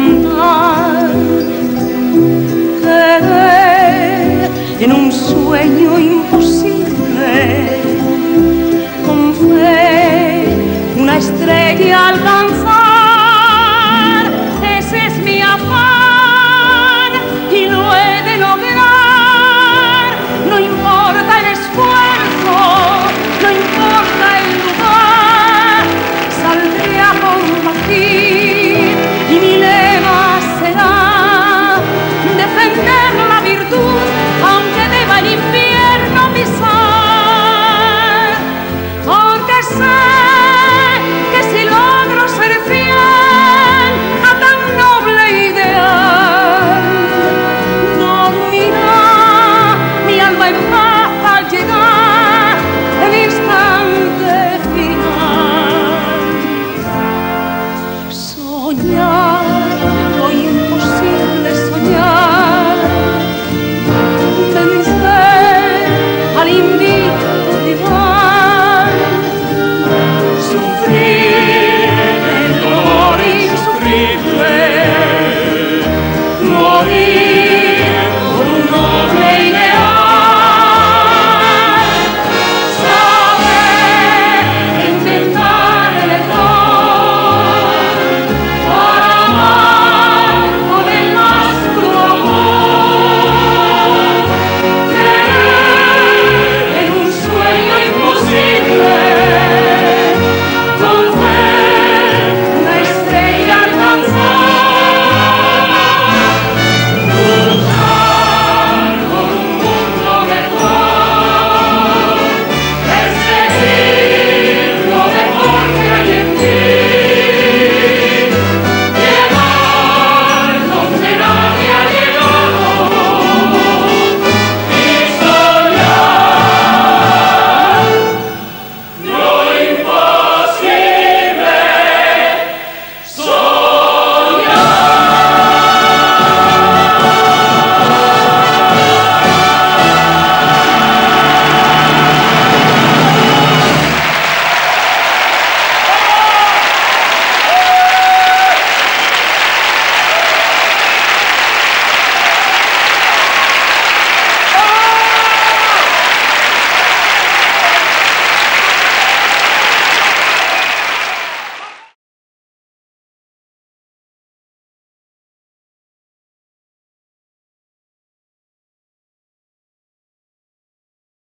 contar. Quedé en un sueño imposible